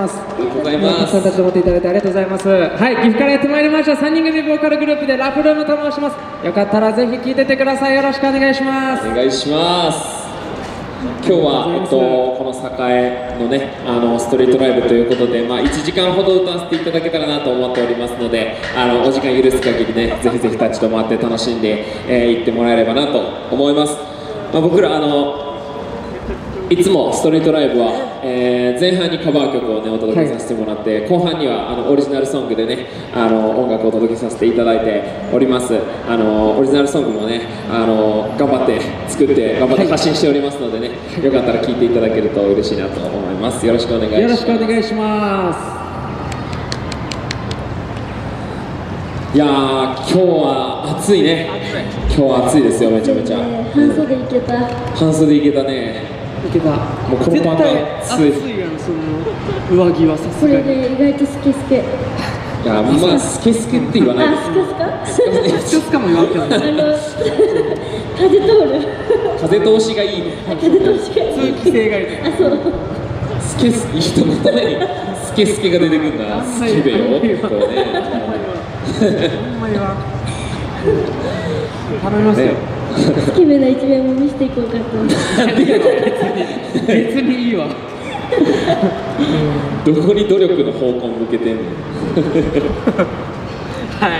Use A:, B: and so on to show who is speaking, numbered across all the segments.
A: ます。ありがとうございます。たち止まっていただいてありがとうございます。はい岐阜からやってまいりました。3人組ボーカルグループでラフルームと申します。よかったらぜひ聴いててください。よろしくお願いします。
B: お願いします。今日は、えっと、この栄のねあのストリートライブということで、まあ、1時間ほど歌わせていただけたらなと思っておりますのであのお時間許す限りねぜひぜひ立ち止まって楽しんでい、えー、ってもらえればなと思います、まあ、僕らあのいつもストリートライブは、えー前半にカバー曲をねお届けさせてもらって、後半にはあのオリジナルソングでねあの音楽をお届けさせていただいております。あのオリジナルソングもねあの頑張って作って頑張って発信しておりますのでね、よかったら聴いていただけると嬉しいなと思います。よろしくお願いします。
A: よろしくお願いしま
B: いやー今日は暑いね。今日は暑いですよめちゃめちゃ。
C: 半袖いけた。
B: 半袖いけたね。
A: すいけた
B: もうこのパンが暑い
A: 暑いやんその上着はさ
C: これ
A: すがに
C: で意外とスケスケ。
B: いやまあスケスケって言わない
C: あ、スケスカ？
A: 一つかも言わんけど
C: あ
A: ね
C: の風通る。
B: 風通しがいいね
C: 風通しが。
A: 通気性がいいね
C: あ、そう。
B: スケス人のためにスケスケが出てくるんだスケベよこうね
A: ほんまには頼みますよ
B: ね
C: スケベな一面も見せていこうかと。
A: 別にいいわ
B: どこに努力の方向向けてんの？
A: はい、は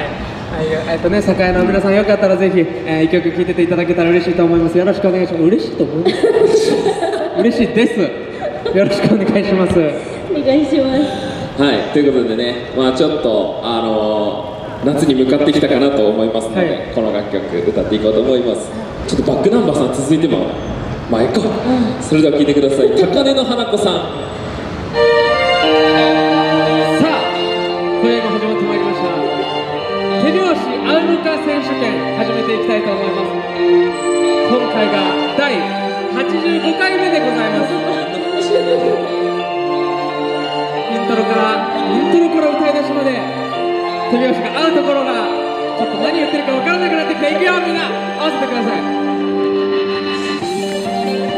A: い、えっとね、栄の皆さんよかったらぜひ、えー、一曲聴いてていただけたら嬉しいと思います。よろしくお願いします。嬉しいと思います。嬉しいです。よろしくお願いします。
C: お願いします。
A: はい、ということでね、まあ、ちょっと、あのー夏に向かってきたかなと思いますので、
B: はい。
A: この楽曲歌っていこうと思います。ちょっとバックナンバーさん続いても前か、それでは聴いてください。高根の花子さん。
B: さあ今宵も始まってまいりました。手拍子アウムカ選手権始めていきたいと思います。今回が第85回目でございます。イントロからイントロから歌い出しまで手拍子が合うところがちょっと何言ってるか分からなくなってきたいくよみんな合わせてください。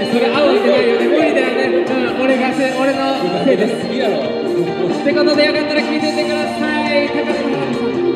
B: えそれ合うわけないよね無理だよね、うん、俺がせ俺のせいです。
A: いいやろ
B: ってことでよかった。ら聞いてってください高野花子
C: さん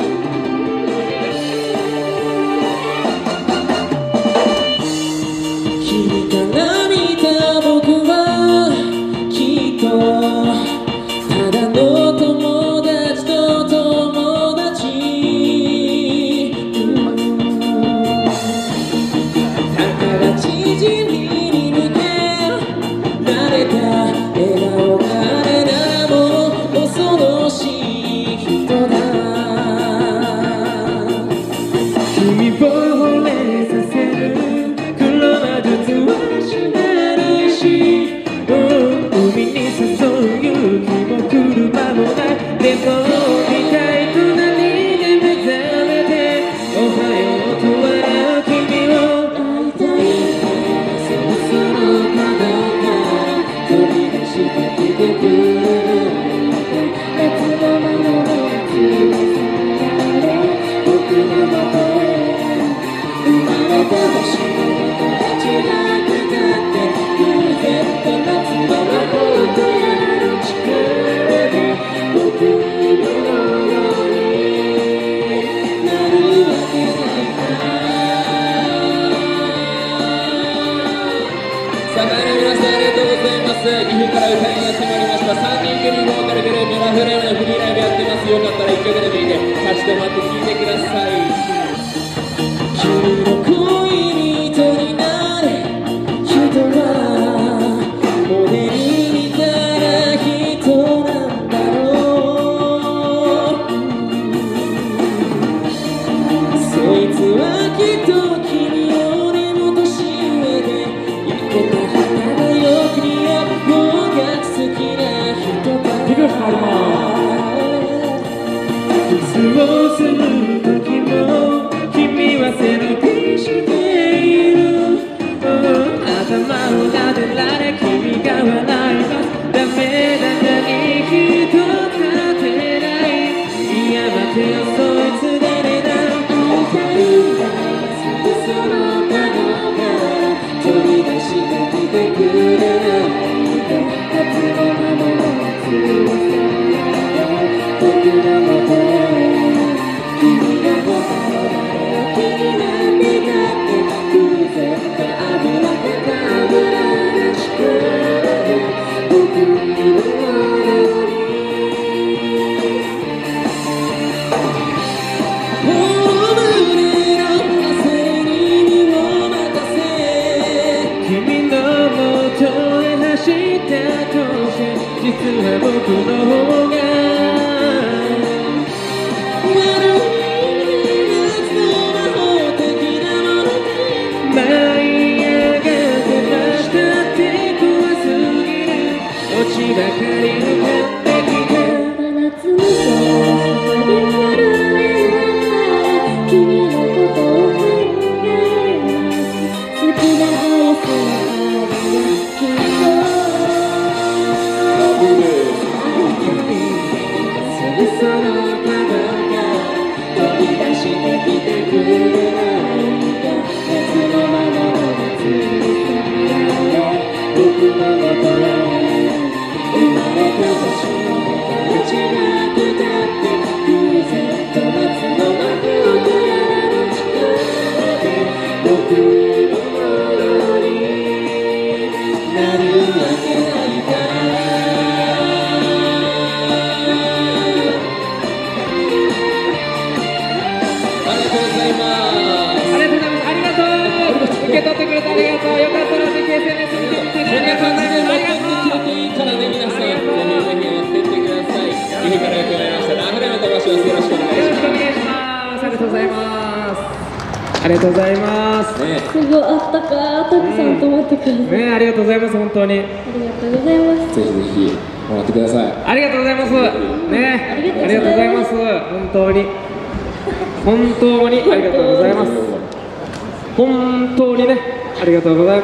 C: que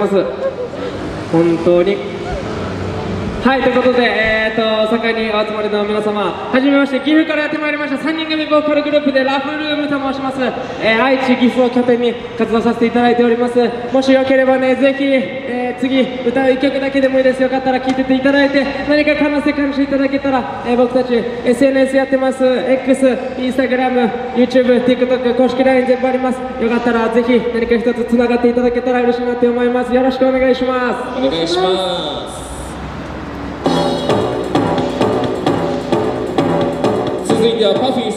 C: ま
A: す。本当に。はいということで、えー、と堺にお集まりの皆様はじめまして岐阜からやってまいりました3人組ボーカルグループでラフルームと申します、えー愛知岐阜を拠点に活動させていただいております。もしよければねぜひ、えー次歌う1曲だけでもいいです。よかったら聴いてていただいて何か可能性感じていただけたら、えー僕たち SNS やってます。X、Instagram、YouTube、TikTok 公式 LINE 全部あります。よかったらぜひ何か一つつながっていただけたら嬉しいなって思います。よろしくお願いします。
B: お願いします。続いてはパフィ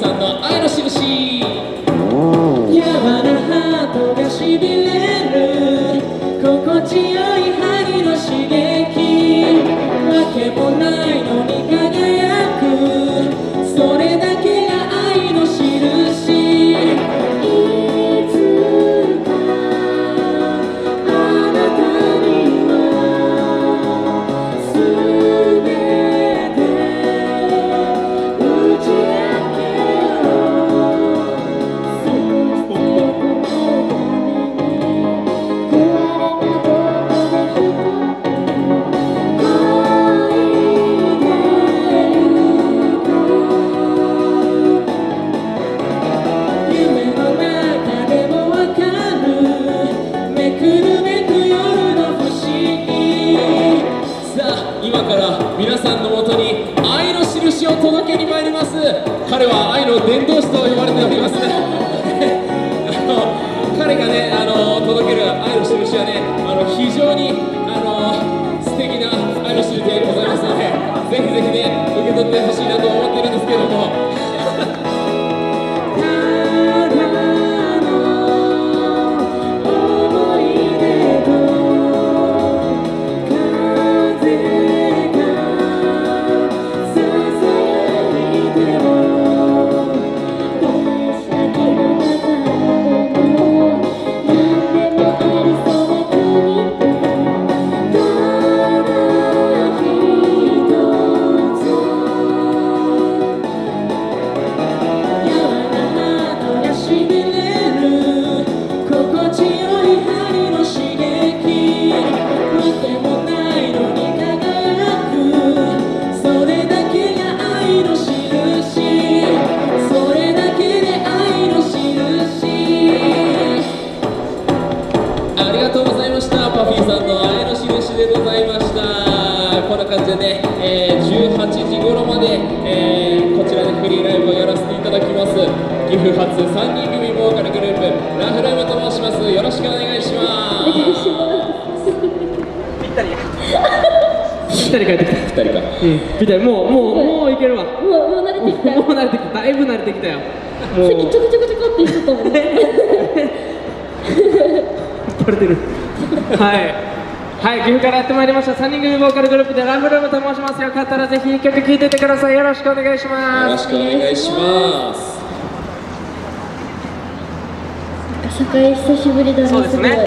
C: 久しぶりだな
A: そうですね。
C: ごい。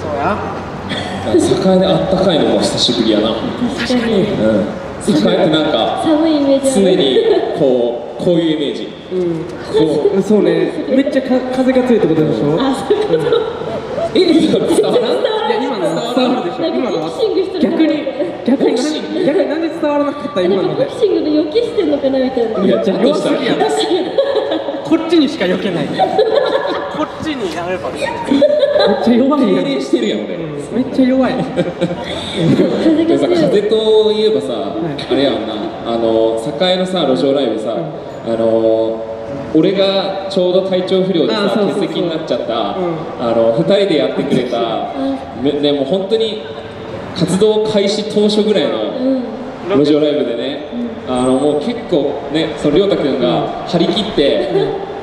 A: そうや
B: 栄であったかいのも久しぶりやな。
C: 確かに。
B: うん。栄ってなんか
C: 寒いイメージ
B: 常にこう こういうイメージ。こ
A: うん。そうね。めっちゃか風が強いってことでしょ？
C: あそういうこと。
B: うえ伝わらん？
A: いや今のは伝わるでしょ。今の逆に逆に何逆になんで伝わらなかった？今ので。
C: なんかボクシングで避けしてんのかなみたいな。い
B: や
A: 弱すぎやろ。こっちにしか避けないちにやればめっちゃ弱いやん。
B: 敬礼してるやん俺。
A: めっちゃ弱い。
C: 風
B: でさ風といえばさ、あれやんな。あの栄のさ路上ライブさ、あの俺がちょうど体調不良でさ欠席になっちゃった、
A: ん。
B: あの2人でやってくれた、めね、もう本当に活動開始当初ぐらいの
C: うん。
B: 路上ライブでね、あのもう結構ねその亮太君が張り切って、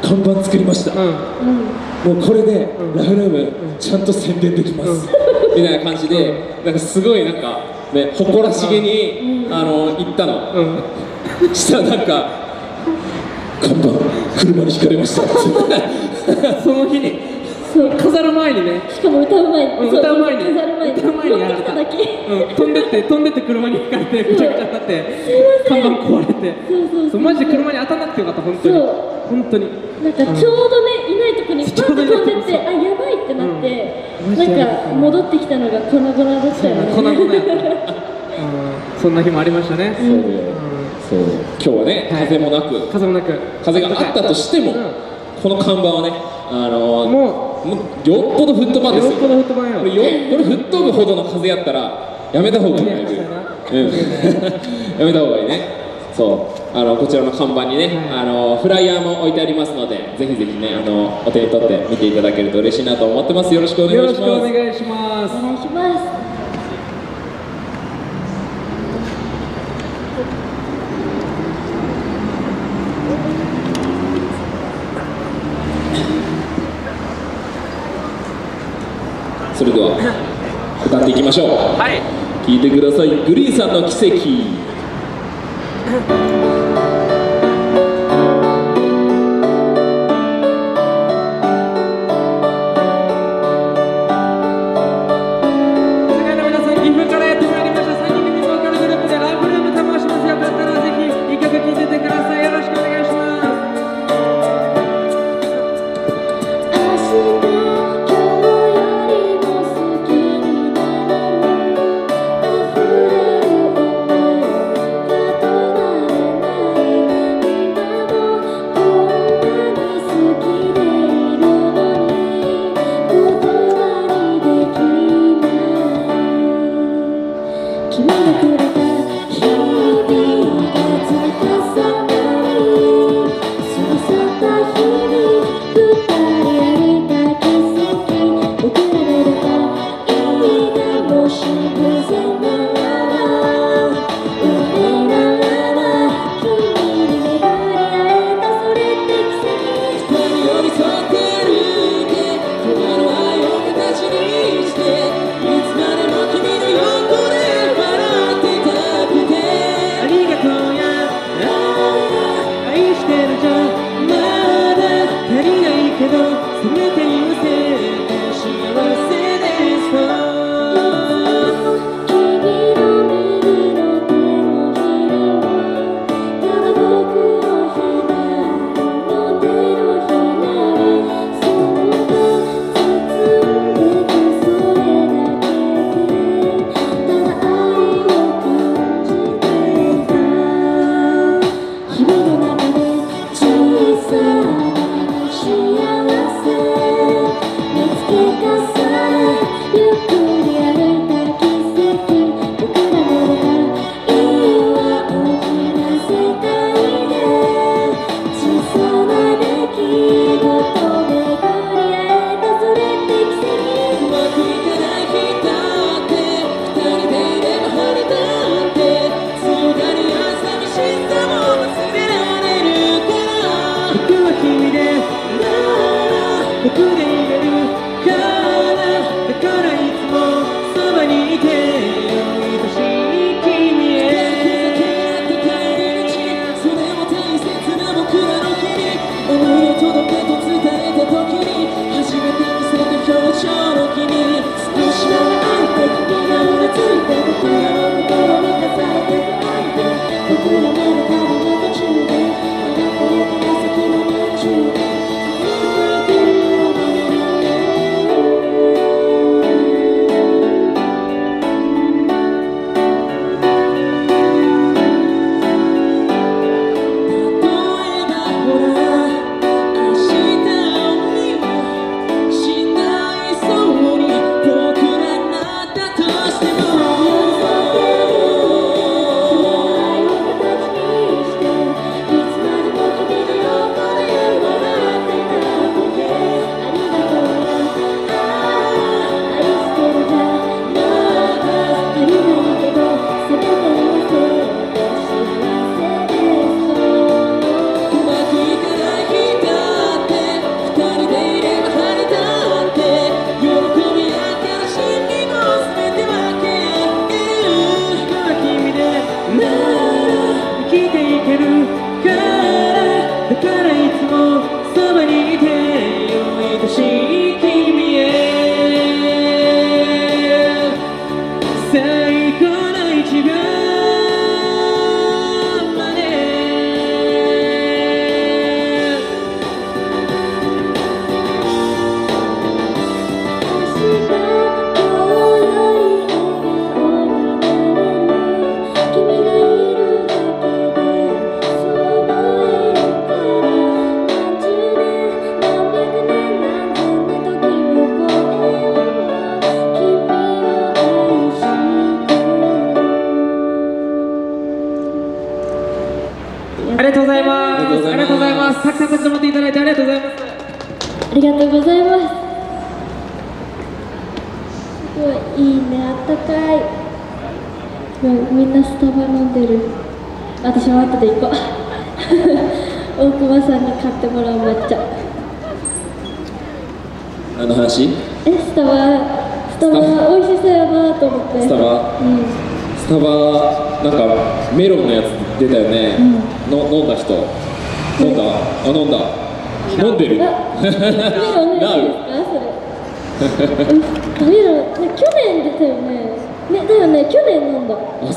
B: 看板作りました、
A: うん
B: もうこれでラフライブちゃんと宣伝できます、みたいな感じでなんかすごいなんかね誇らしげに、あの言ったの、
A: うん。
B: したらなんか 看板車にひかれました
A: その日に
C: そ う
A: 飾る前にね。
C: しかも歌う前に。
A: 歌う前に。
C: 飾る前に。
A: 歌う前にやられ
C: ただけ。
A: うん、飛んでって 飛んでって車にひかれてぐちゃぐちゃになって看板壊れて。
C: そうそう
A: そう。マジで車に当たんなくてよかった本当に。本当に。
C: なんかちょうどねいないとこに パッと飛んでってあやばいってなって、
A: うん。
C: なんか戻ってきたのが粉々だったよね。
A: 粉々やそんな日もありましたね、
B: そう。今日はね
A: はい。
B: 風もなく。
A: 風もなく。
B: 風があったとしても
A: うん。
B: この看板はねあの
A: も
B: うよっぽど吹っ飛ばんですよ。
A: よっぽど吹っ飛ばんよ。
B: これよこれ吹っ飛ぶほどの風やったらやめた方がいいね。
A: ね
B: うん。やめた方がいいね。そう。あのこちらの看板にね、
A: はい。
B: あのフライヤーも置いてありますのでぜひぜひねあのお手に取って見ていただけると嬉しいなと思ってます。よろしくお願
A: よろしくお
B: いします
A: 願いします。
C: お願いします
B: それでは歌っていきましょう。
A: はい。
B: 聴いてください。グリーンさんの奇跡
C: 見つ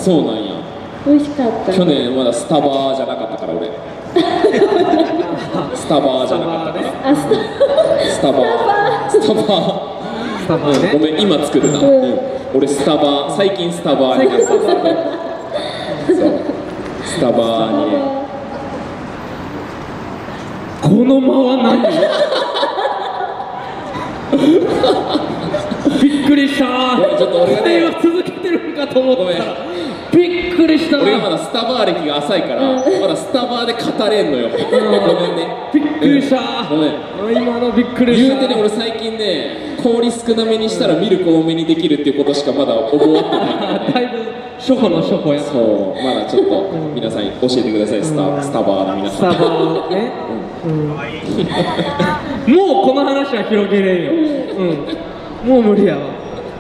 C: そ
D: うな
A: ん
C: や。美味しかった。
B: 去年まだスタバじゃなかったから俺。スタバじゃなかったから。
C: あスタ
B: スタバスタバ
A: スタバ
B: うん、ご
A: ね
B: めん今作るな、俺スタバ最近スタバに。なったスタバに。ね
A: この間は何びっくりした
B: ごめんちょっと俺がね
A: 会話続けてるんかと思った
B: ごめん
A: びっくりした
B: 俺がまだスタバ歴が浅いから、まだスタバで語れんのよ、ごめんね。
A: びっくりした。
B: ごめん。
A: 今のびっくりした。
B: 言うてね俺最近ね氷少なめにしたらミルク多めにできるっていうことしかまだ覚えてない。ね
A: だいぶ初歩の初歩や
B: そう。まだちょっと皆さんに教えてください。スタスタバの皆さん。
A: スタバね、うん、もうこの話は広げれんよ、うん、もう無理やわ。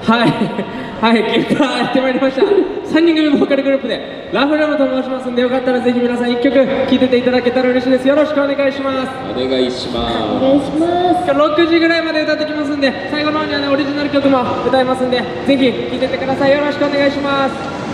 A: はいはい結果やってまいりました。3人組ボーカルグループでラフラムと申しますんでよかったらぜひ皆さん1曲聴いてていただけたら嬉しいです。よろしくお願いします。
B: お願いしま
C: お願いします。
A: 今日6時ぐらいまで歌ってきますんで最後の方にはねオリジナル曲も歌いますんでぜひ聴いてってください。よろしくお願い
B: します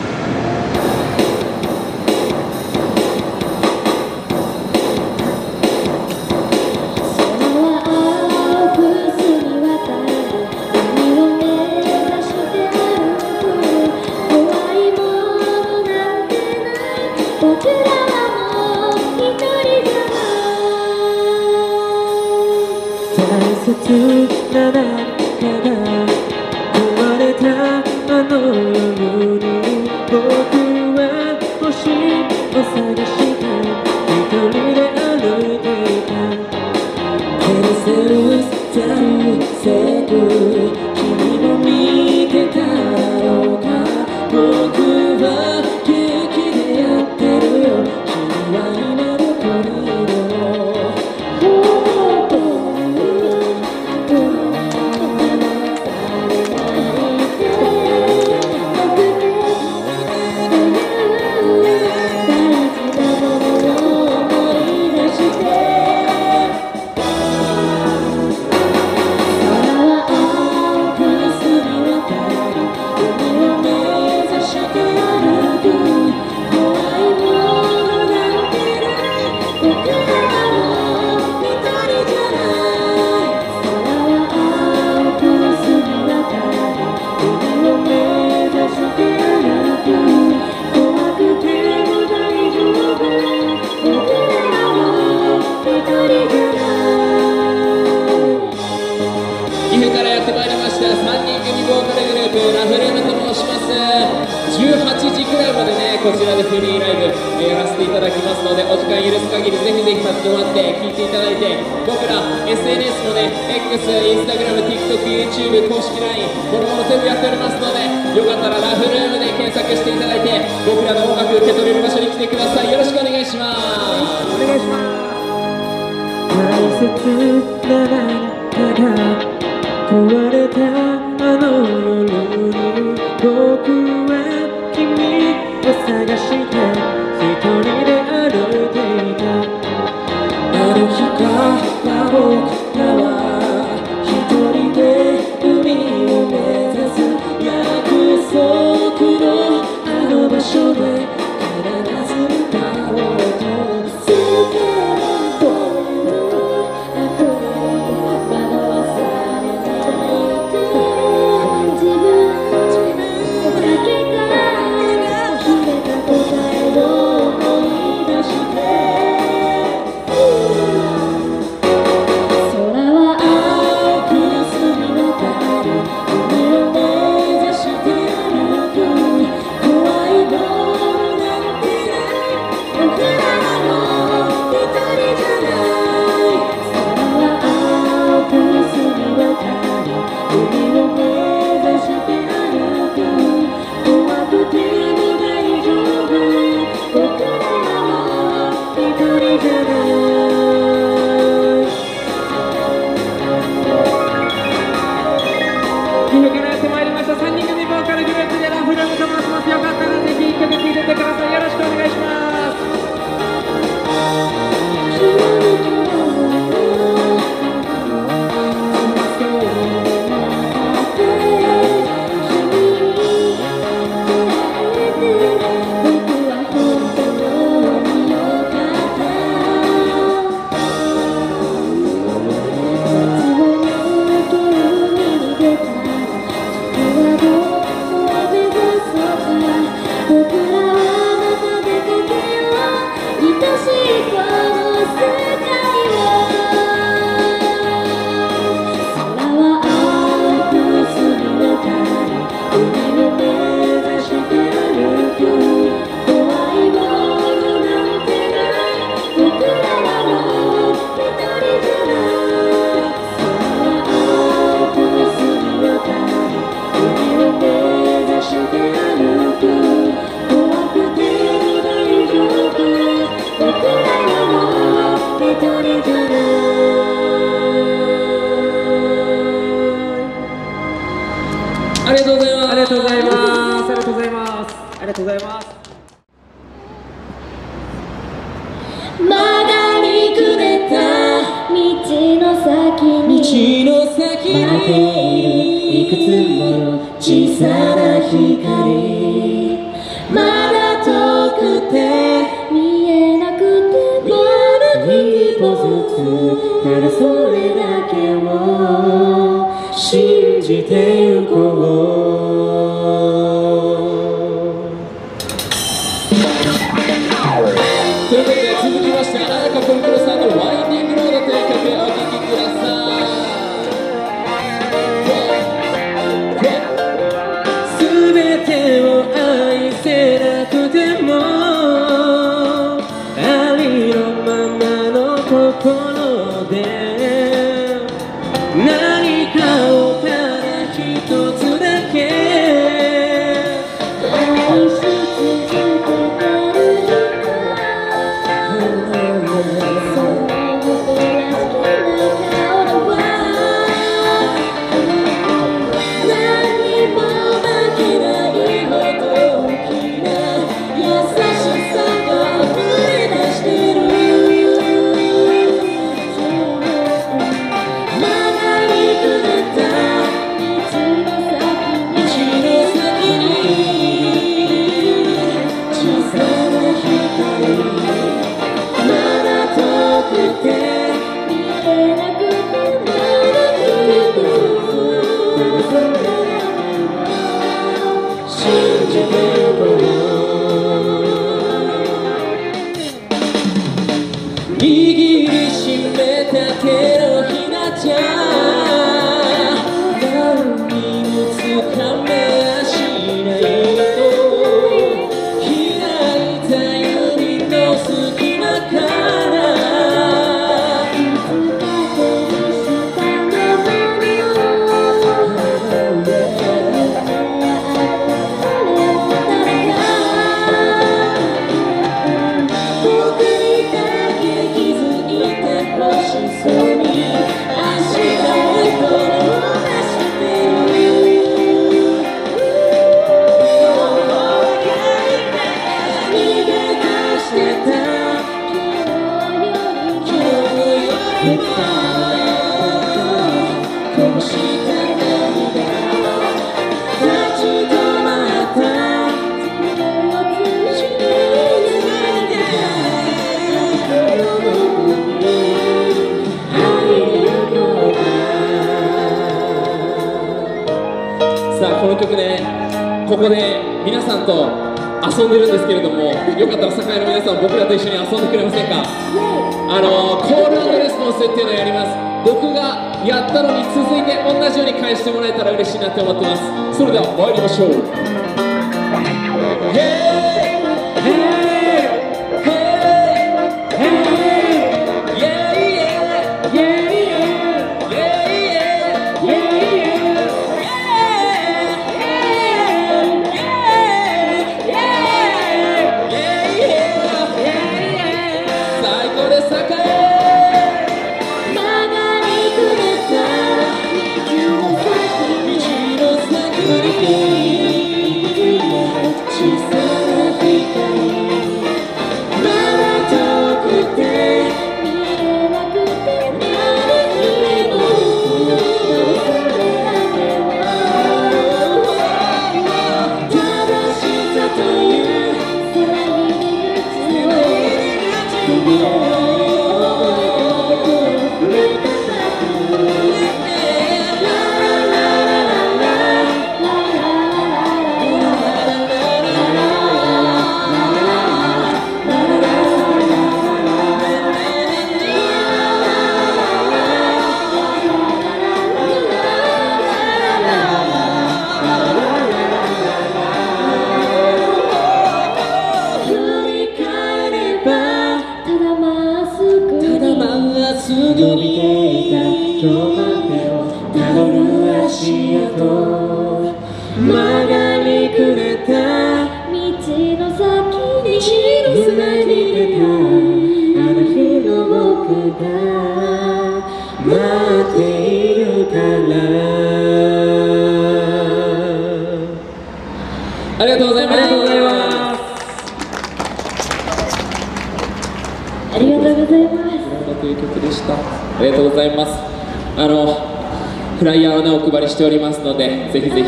B: ねこちらでフリーライブえやらせていただきますのでお時間許す限りぜひぜひ立ち止まって聴いていただいて僕ら SNS もね X、Instagram、TikTok、YouTube 公式 LINE このもの全部やっておりますのでよかったらラフルームで検索していただいて僕らの音楽受け取れる場所に来てください。よろしくお願いします。
A: お願いします大切な何かが壊れたあの夜に僕は探して一人で歩いていた。
D: ある日から僕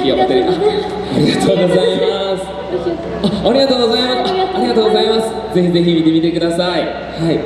A: ひ
B: ぜひお手にありがとうございます。あありがとうございます。あありがとうございます。ぜひぜひ見てみてください。はい。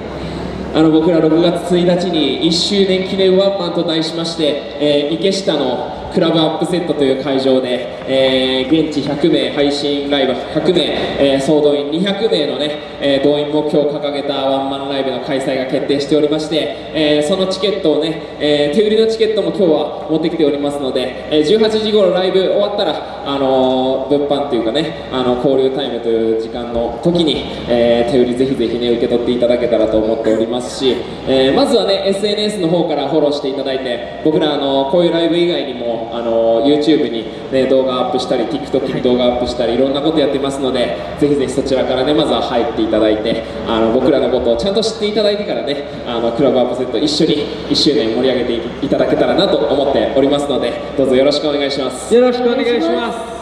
B: あの僕ら6月1日に1周年記念ワンマンと題しまして、えー池下のクラブアップセットという会場で、えー現地100名配信ライブ100名、えー総動員200名のね、えー動員目標を掲げたワンマンライブの開催が決定しておりまして、えーそのチケットをね、えー手売りのチケットも今日は持ってきておりますので、えー18時頃ライブ終わったら、あの物販というかねあの交流タイムという時間の時に、えー手売りぜひぜひね受け取っていただけたらと思っておりますし、えーまずはね SNS の方からフォローしていただいて僕らあのこういうライブ以外にもあの YouTube に、ね、動画アップしたり TikTok に動画アップしたりいろんなことやってますのでぜひぜひそちらからねまずは入っていただいてあの僕らのことをちゃんと知っていただいてからねあのクラブアップセット一緒に1周年盛り上げていただけたらなと思っておりますのでどうぞよろしくお願いします。
A: よろしくお願いします。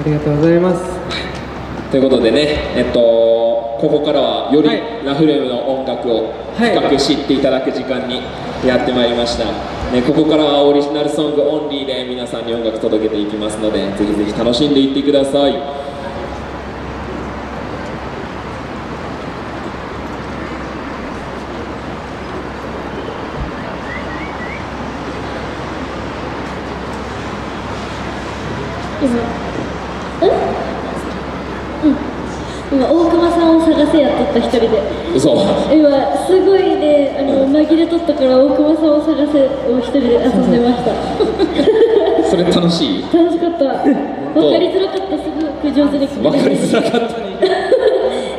A: ありがとうございます。
B: ということでね、えっと、ここからはより
A: はい。
B: ラフレームの音楽を
A: はい。
B: 深く知っていただく時間にやってまいりました、ね、ここからはオリジナルソングオンリーで皆さんに音楽届けていきますのでぜひぜひ楽しんでいってください。
C: 今うんうん今大熊さんを探せやった一人で。
B: 嘘。
C: 今すごいねあの紛れとったから大熊さんを探せを一人で遊んでました。
B: それ楽しい？
C: 楽しかった。分かりづらかった。すごく上手に
B: 分かりづらかった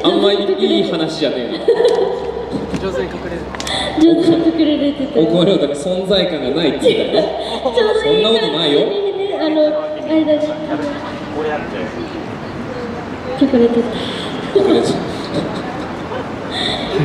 B: あんまりいい話じゃねえ
A: 上手に隠れる。
C: 上手に隠れれてて
B: な大熊亮太が存在感がないって言ったよそんなことないよ。
C: 感じに。ねあの間に隠れてた。
B: 隠れちゃ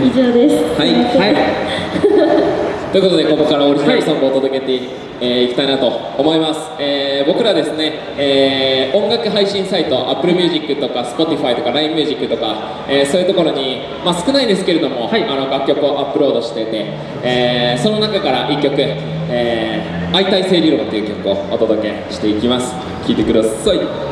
C: 以上です。
B: はい。
A: はい。
B: ということでここからオリジナルソングをお届けてい,、えーいきたいなと思います、えー僕らですね、えー音楽配信サイト Apple Music とか Spotify とか LINE Music とか、えーそういうところに、まあ、少ないんですけれども、
A: はい。
B: あの楽曲をアップロードしてて、えーその中から1曲「えー愛体性理論」という曲をお届けしていきます。聴いてください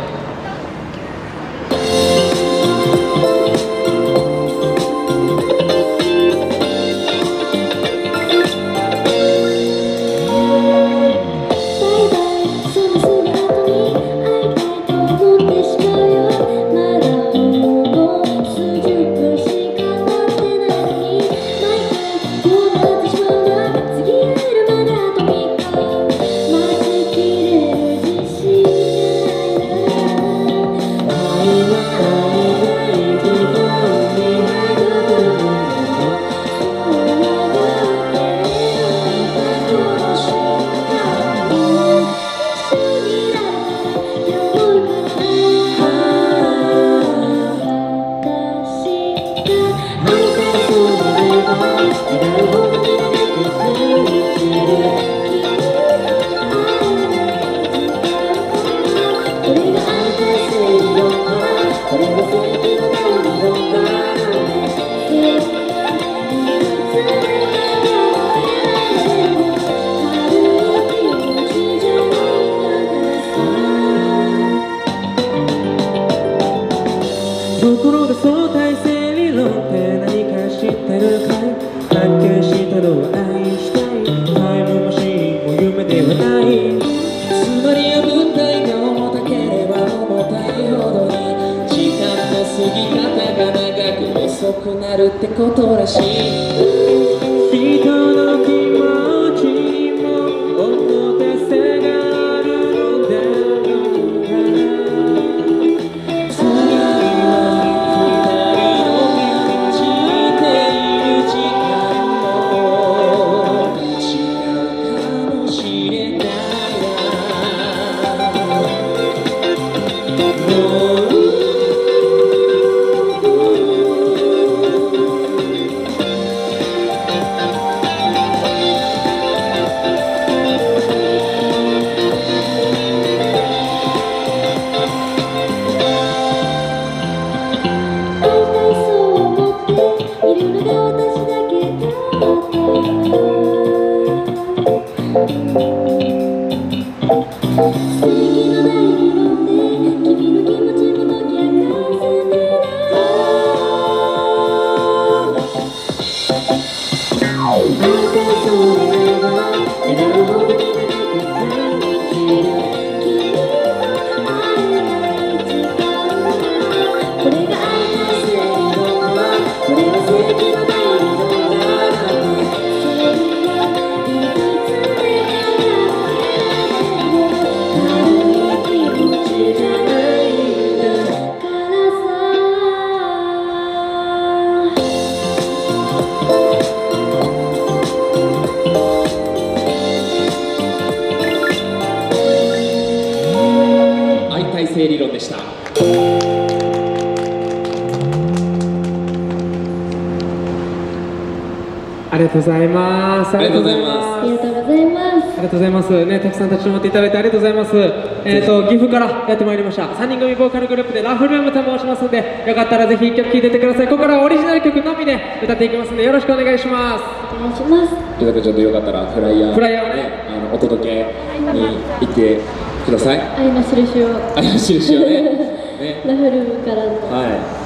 C: やって
A: ま
B: い
C: りま
A: した。3人組ボーカルグループでラフルームと申しますので、よかったらぜひ1曲聴いてってください。ここからはオリジナル曲のみで歌っていきますので、よろしくお願いします。
C: お願いします。
B: ということでちょっとよかったらフライヤー
A: フライヤーをね。
B: ねあのお届けに行ってください。
C: 愛の印を。
B: あの印をね。ね。
C: ラフルームからの。
B: はい。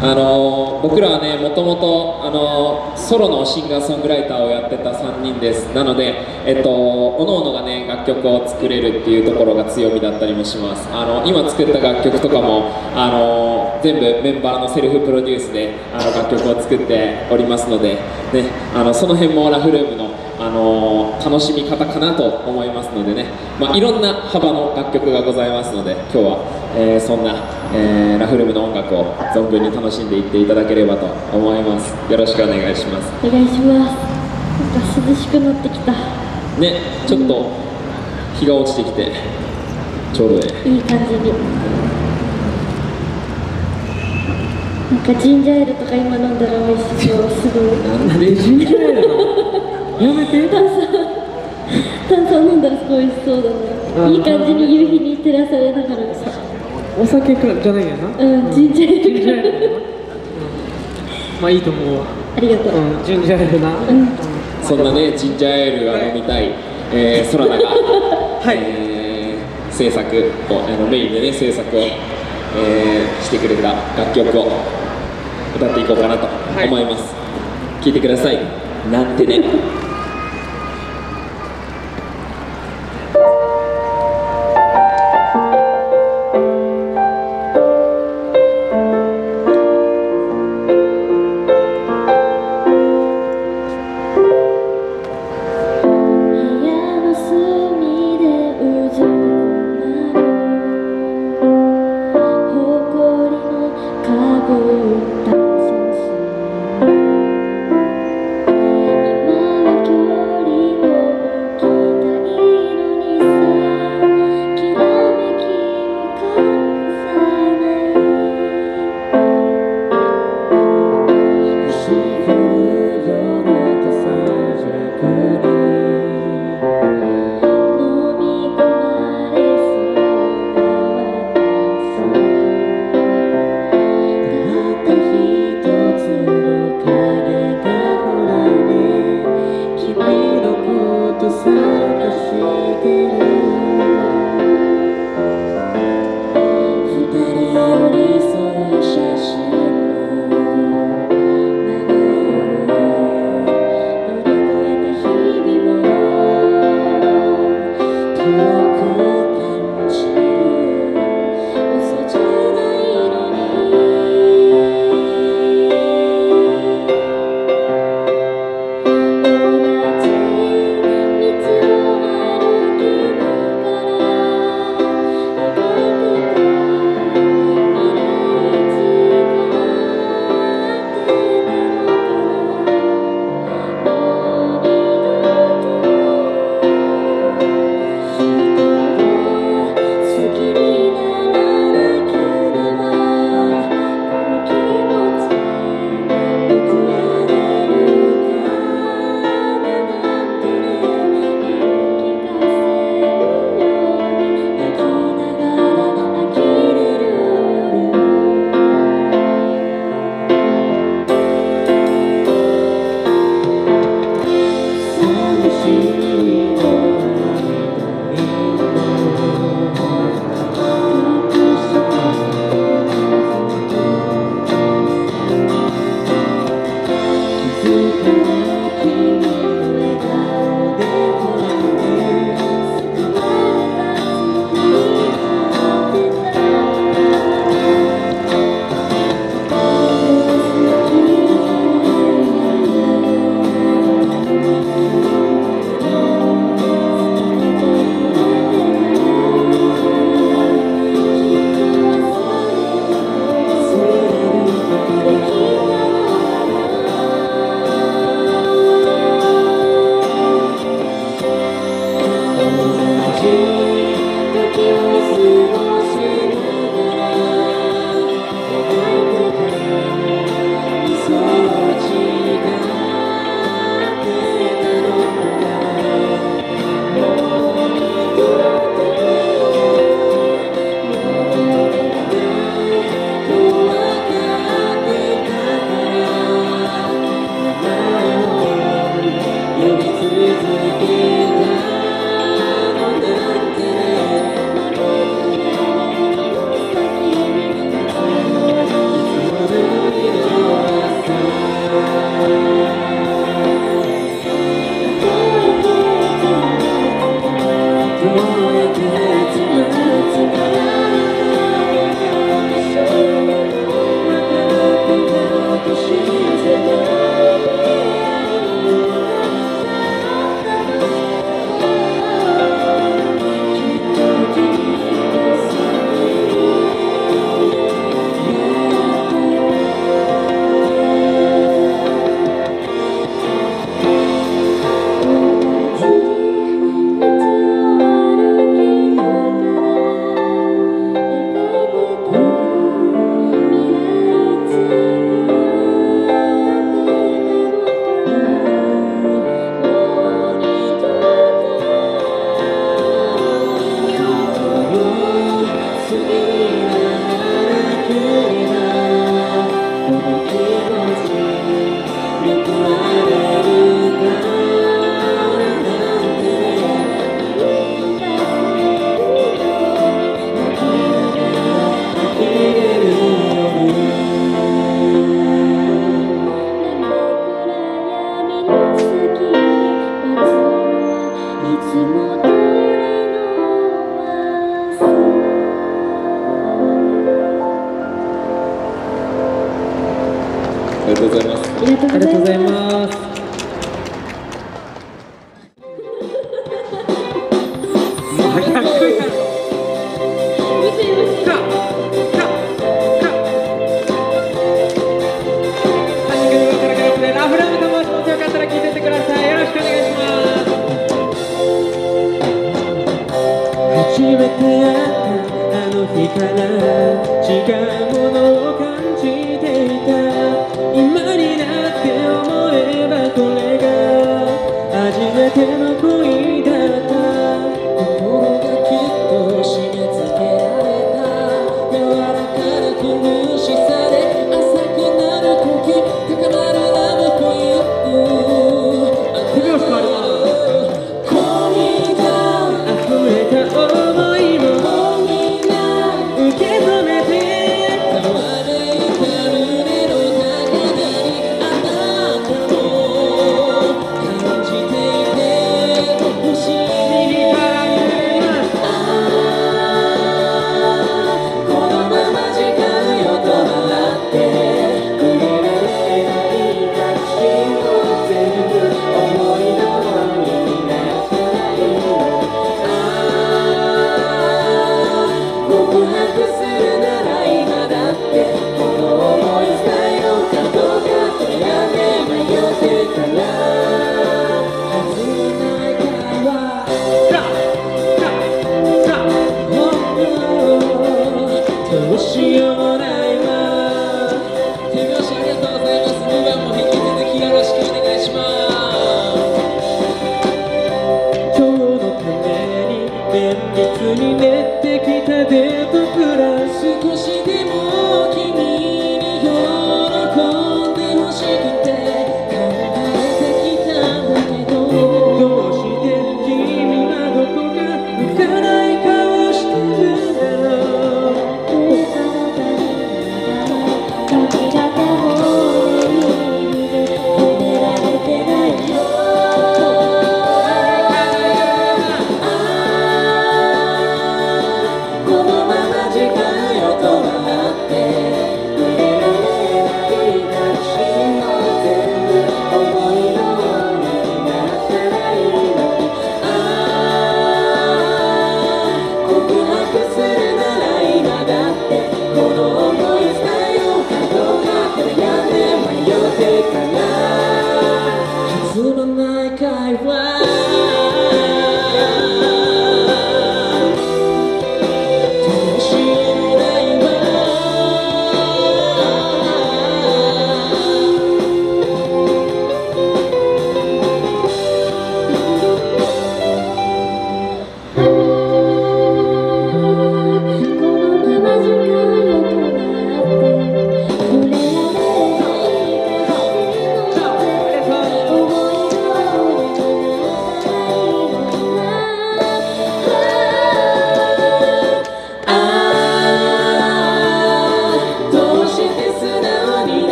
B: あの僕らはねもともとあのソロのシンガーソングライターをやってた3人です。なのでえっと各々がね楽曲を作れるっていうところが強みだったりもします。あの今作った楽曲とかもあの全部メンバーのセルフプロデュースであの楽曲を作っておりますので、ね、あのその辺もラフルームのあの楽しみ方かなと思いますのでね、まあ、いろんな幅の楽曲がございますので今日は、えーそんな、えーラフルームの音楽を存分に楽しんでいっていただければと思います。よろしくお願いします。
C: お願いします。なんか涼しくなってきた。
B: ねちょっと日が落ちてきてちょうどいい
C: いい感じに。なんかジンジャーエールとか今飲んだら美味しそう。すごい。
A: なんでジンジャーエール やめて。
C: 炭酸炭酸飲んだらすごい美味しそうだ
A: あ
C: ねいい感じに夕日に照らされながら
A: お酒かじゃないんやな。
C: うんジンジャーエ
A: ジンジャーエ
C: ール。
A: まあいいと思うわ。
C: ありがとう、
A: うん、ジンジャーエールな。
C: うん。
B: そんなねジンジャーエールが飲みたい、えー、空長が、
A: はい。
B: えー制作をあのメインでね制作を、えーしてくれた楽曲を歌っていこうかなと思います、聴いてください。なんてね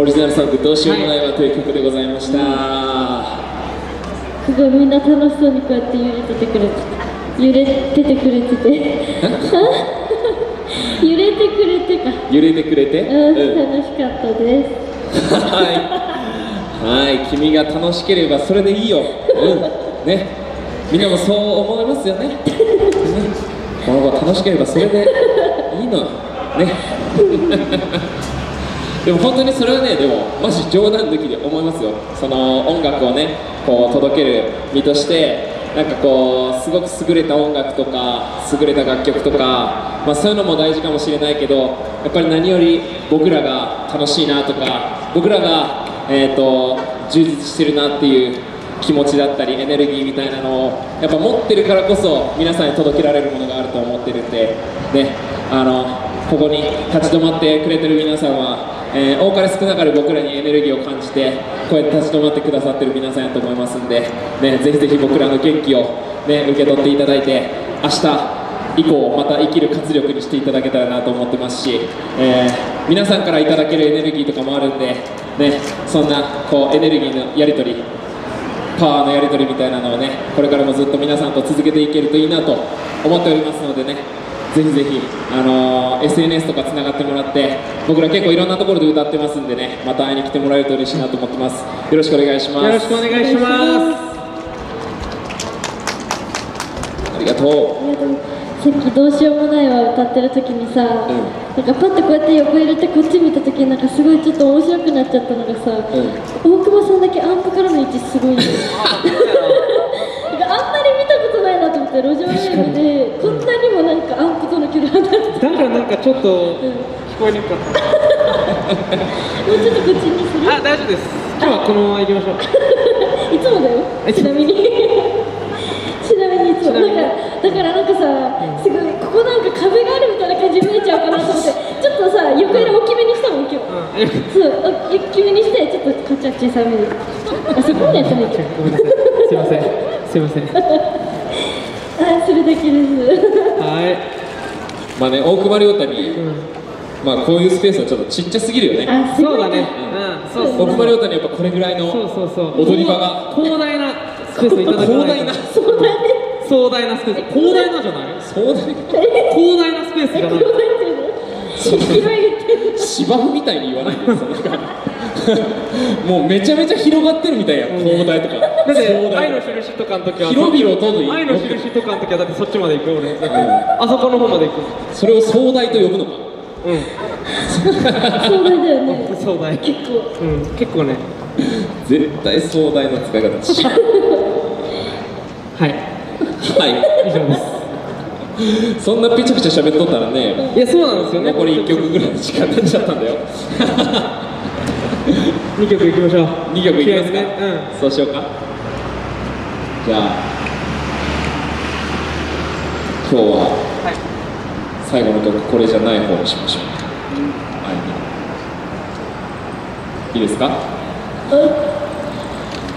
B: オリジナルソング「どうしようもないわ」という曲でございました、
C: すごいみんな楽しそうにこうやって揺れててくれて揺れててくれてて。揺れてくれてか。
B: 揺れてくれて、
C: うん、
B: うん。
C: 楽しかったです。
B: はい、はい、君が楽しければそれでいいよ、うん、ね、みんなもそう思いますよね。ね。この子楽しければそれでいいのよ、ね。でも本当にそれはね、でもマジ冗談抜きで思いますよ。その音楽をね、こう届ける身として。なんかこうすごく優れた音楽とか優れた楽曲とか、まあ、そういうのも大事かもしれないけどやっぱり何より僕らが楽しいなとか僕らが、えー、と充実してるなっていう気持ちだったりエネルギーみたいなのをやっぱ持ってるからこそ皆さんに届けられるものがあると思ってるんで、ね、あのここに立ち止まってくれてる皆さんは、えー多かれ少なかれ僕らにエネルギーを感じてこうやって立ち止まってくださってる皆さんやと思いますんで、ね、ぜひぜひ僕らの元気を、ね、受け取っていただいて明日以降また生きる活力にしていただけたらなと思ってますし、えー皆さんからいただけるエネルギーとかもあるんで、ね、そんなこうエネルギーのやり取りパワーのやり取りみたいなのをねこれからもずっと皆さんと続けていけるといいなと思っておりますのでねぜひぜひ、あのー SNS とかつながってもらって僕ら結構いろんなところで歌ってますんでねまた会いに来てもらえると嬉しいなと思ってます。よろしくお願いします。
A: よろしくお願いします。
B: ありがとう。
C: さっき「どうしようもないわ」歌ってる時にさ、なんかパッてこうやって横入れてこっち見た時になんかすごいちょっと面白くなっちゃったのがさ、大久保さんだけアンプからの位置すごいね なんかあんまり見たことないなと思って路上ライブでこんなにもなんかアンプとの距離離れて
A: だからなんかちょっと聞こえに。くかっ
C: もうちょっとこっちにす。る
A: たあ大丈夫です。今日はこのまま行きましょう。
C: いつもだよ。ちなみに。ちなみにいつも。だからだからなんかさすごいここなんか壁があるみたいな感じに見えちゃうかなと思って。ちょっとさ横入れ大きめにしたもん今日。
A: うん。あ
C: そう大きめにしてちょっとこっちは小さめにあそこまでやったら いいけど
A: すいません。すいません
C: れだけです
A: い。
B: まあね大熊亮太に、
A: うん。
B: まあこういうスペースはちょっとちっちゃすぎるよね。
A: そうだね。うん。そうそう
B: 大熊亮太にやっぱこれぐらいの
A: そうそうそう。
B: 踊り場が。
A: 広大なスペースをいただかないと
B: 広大な。
A: 壮大なスペース。広大なじゃない？
B: そうだね。
A: 広大なスペースじゃない。
C: 広いっていうの？広いっていう
B: 芝生みたいに言わないで。そもうめちゃめちゃ広がってるみたいやん広大とか。
A: だって愛の印とかの時は
B: 広々とでいい。
A: 愛の印とかの時はだってそっちまで行く俺だってあそこの方まで行く。
B: それを壮大と呼ぶのか。
A: うん。
C: 壮大だよね。
A: 壮大。
C: 結構。
A: うん。結構ね。
B: 絶対壮大な使い方しは
A: はい。
B: い。
A: 以上です。
B: そんなピチャピチャ喋っとったらね
A: いやそうなんですよね。
B: 残り1曲ぐらいの時間になっちゃったんだよ
A: 2曲いきましょう。
B: 2曲いきます
A: ね、うん、
B: そうしようか。じゃあ今日は最後の曲これじゃない方にしましょう、はい、いいですか、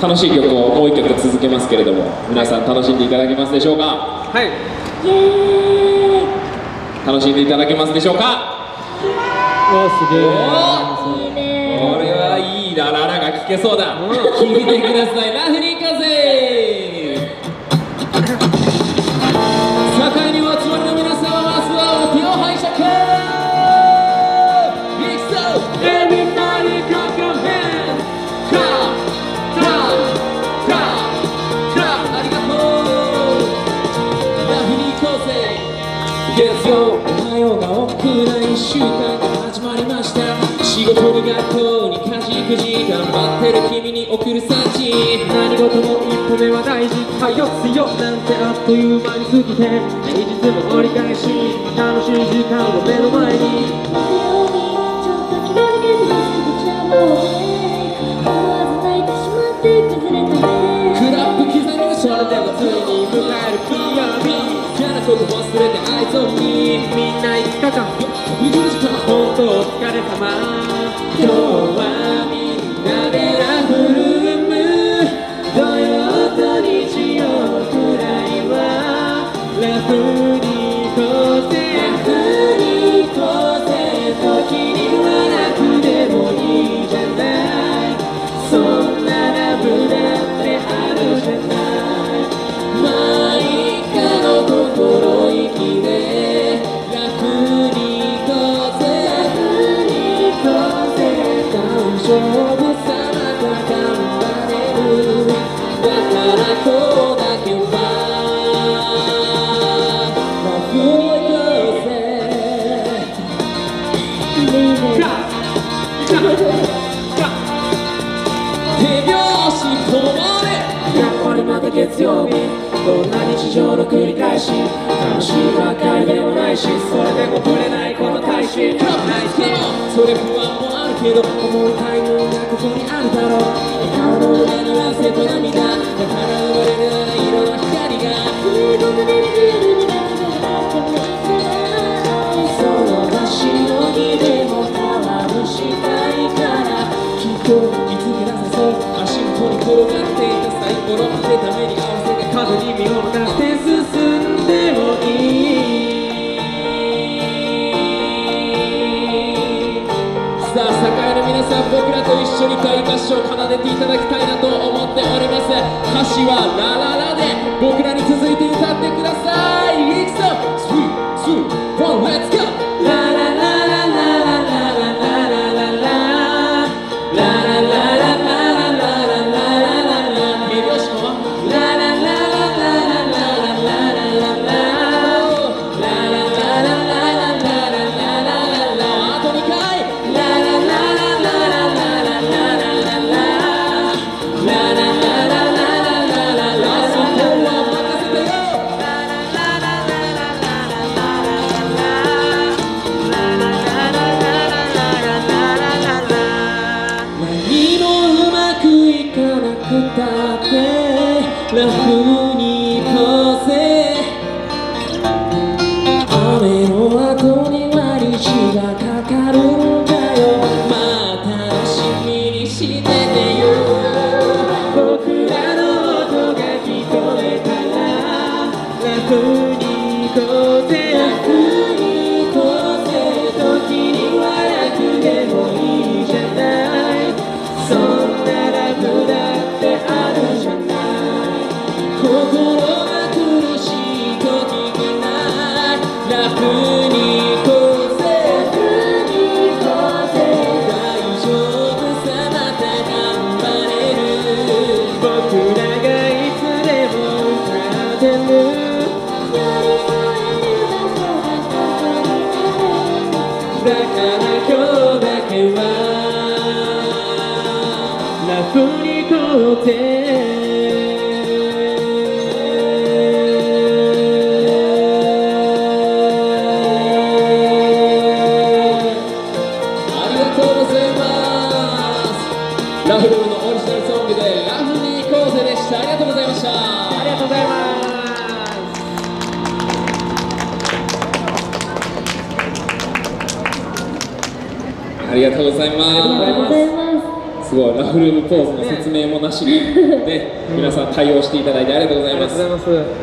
B: 楽しい曲を多い曲続けますけれども皆さん楽しんでいただけますでしょうか？
A: はい。
B: 楽しんでいただけますでしょうか？
A: おすげえ。
B: これはいいラララが聞けそうだ、聞いてください。ラフリー風学校にかじくじ頑張ってる君に送る幸
A: 何事も一歩目は大事はよなんてあっという間に過ぎて平日も折り返し楽しい時間を目の前に
B: クラップ刻み
A: それでもついに迎える PRB
B: 嫌なこと忘れて愛想に
A: みんない
B: つか
A: 間繰り返し楽しいばかりでもないしそれでもぶれないこの大使
B: それ不安もあるけど思う才能がここにあるだろう笑顔の裏には汗と涙だから生まれる七色の光が
C: いいことで見る
B: その場しのでも変わしたいからきっとこに転がっていたサイコロ見た目に合わせて
A: 数に身を任せ進んでもいい。
B: さあ堺の皆さん僕らと一緒に大合を奏でていただきたいなと思っております。歌詞はラララで僕らに続いて歌ってください。
D: す
A: す
B: ごい。ラフルームポーズの説明もなしにね。皆さん対応していただいてありがとうございます。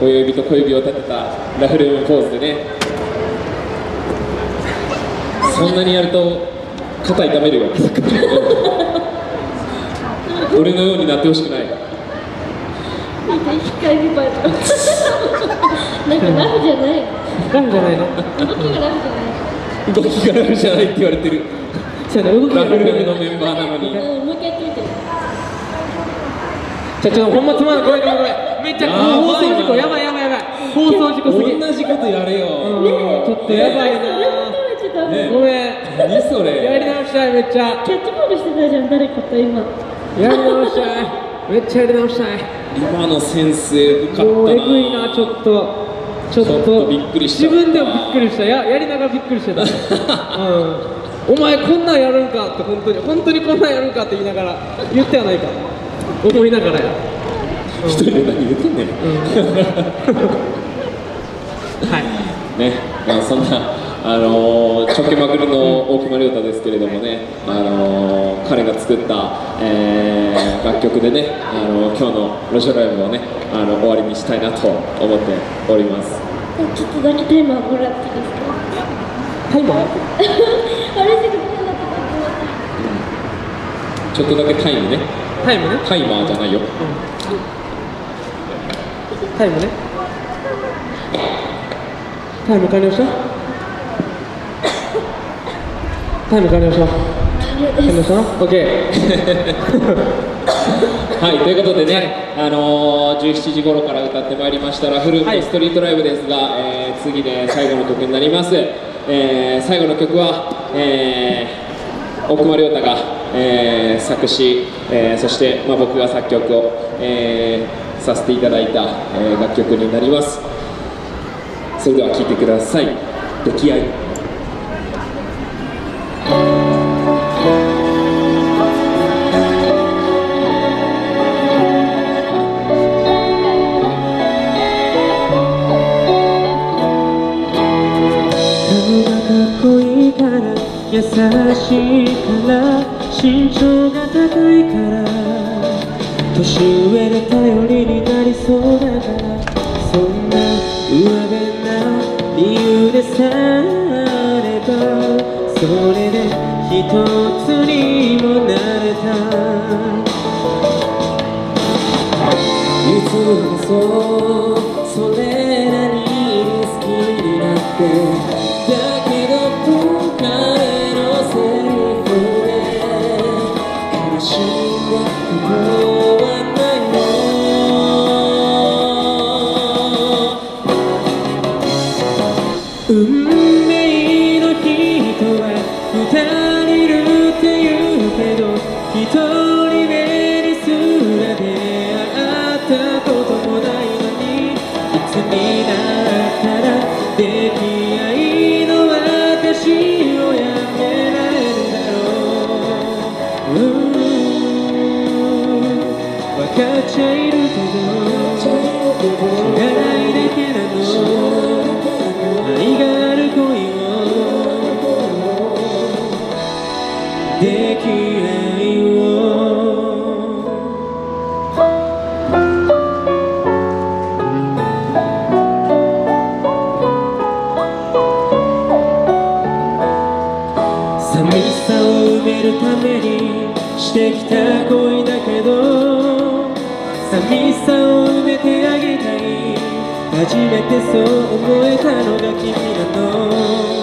B: 親指と小指を立てたラフルームポーズでね。そんなにやると肩痛めるよ俺のようになってほしくない。
C: なんかラフじゃない。
A: ラフじゃないの？
C: 動きがラフじゃない。
B: 動きがラフじゃないって言われてる。ラフルームのメンバーなのに
C: うんもう一回やってみて
A: じゃあちょっとほんまつまんないごめんごめんごめんめっちゃ放送事故やばいやばいやばい。放送事故すぎ。
B: 同じことやれよ、
A: うん。ちょっとやばいな。
B: ね。
A: ごめん。
B: 何それ。
A: やり直したいめっちゃ。
C: キャッチボールしてたじゃん誰かと今。
A: やり直したい。めっちゃやり直したい。
B: 今の先生深かったな。
A: もうえぐいなちょっと。ちょっと。
B: ちょっとびっくりした。
A: 自分でもびっくりした。ややりながらびっくりしてた、うん、お前こんなんやるんかって本当に。本当にこんなんやるんかって言いながら言ってはないか思いながらや。
B: 一人で何言ってんねん。
A: はい。
B: ね、まあ、そんな、あのー、ちょけまくりの大熊亮太ですけれどもね、あのー彼が作った、えー楽曲でね、あのー今日の路上ライブをね、あの終わりにしたいなと思っております。
C: ちょっとだけタイマーもらっていいですか？
A: タイマ？ー
C: あれせっかくなん。だ
B: ちょっとだけタイムね、
A: タイムね。
B: タイマーじゃないよ。
A: タイムね。タイム完了した？タイム完了した？完了した？オッケ
B: はい、ということでね、あのー17時頃から歌ってまいりましたラフルーストリートライブですが、えー次で最後の曲になります。えー最後の曲は、えー大熊亮太が、えー作詞、えーそして、まあ、僕が作曲を、えーさせていただいた、えー楽曲になります。それでは聴いてください。出来合い。
A: 優しいから身長が高いから年上で頼りになりそうだからそんな上辺な理由でさればそれで一つにもなれた
D: いつもそうそれなりに好きになって
A: めてそう思えたのが君なの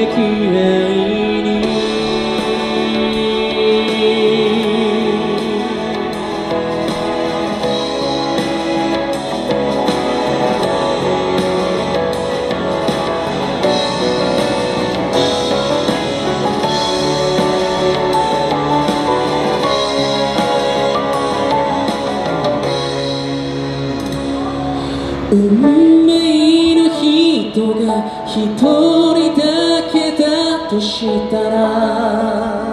A: で
B: きしたら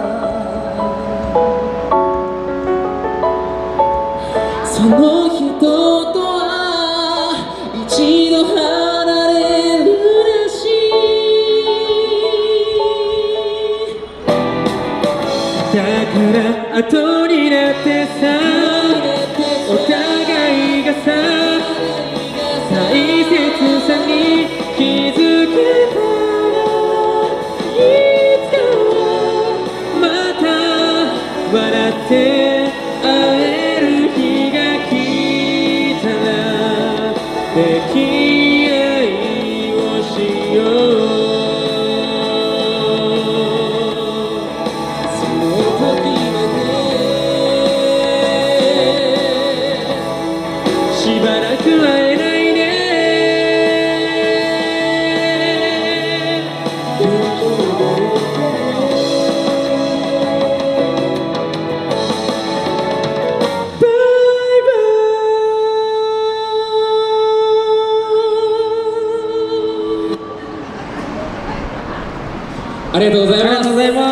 C: りがとうございます
A: ありがとうございま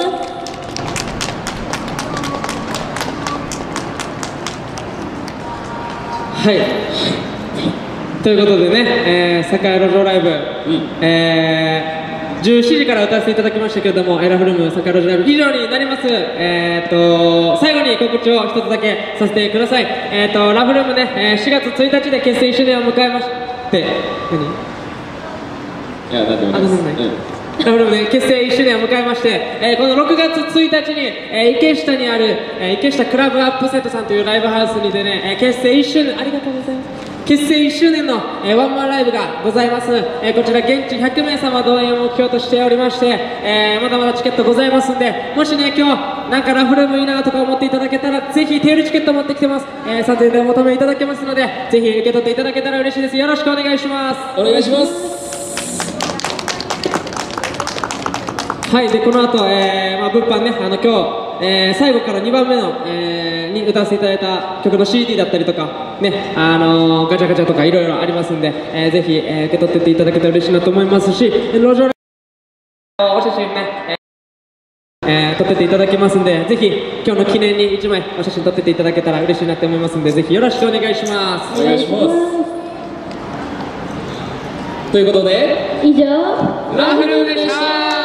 A: す。はい。ということでね、えー、栄路上ライブ、えー、17時から歌わせていただきましたけれども、エラフルーム栄路上ライブ以上になります。えー、と最後に告知を一つだけさせてください。えー、とラブルームね、えー4月1日で結成1周年を迎えまして、何？
C: いやだって
A: あごめんなさいラブルームで結成1周年を迎えまして、えーこの6月1日に、えー池下にある、えー池下クラブアップセットさんというライブハウスにてね、え結成1周年ありがとうございます。結成1周年の、えワンマンライブがございます、えこちら現地100名様動員を目標としておりまして、えまだまだチケットございますんでもしね今日なんかラフルームいいなとか思っていただけたらぜひテールチケット持ってきてます、えー、3000でお求めいただけますのでぜひ受け取っていただけたら嬉しいです。よろしくお願いします。
C: お願いします。
A: はい、でこの後、えーまあ、物販ね、あの今日、えー最後から2番目の、えーに歌わせていただいた曲の CD だったりとか、ね、あのーガチャガチャとかいろいろありますんで、えーぜひ、えー受け取ってっていただけたら嬉しいなと思いますし、路上お写真ね、えーえー撮ってっていただきますんで、ぜひ今日の記念に1枚お写真撮ってっていただけたら嬉しいなと思いますんで、ぜひよろしくお願いします。
C: お願いします。ということで
E: 以上。
A: ラフルーでした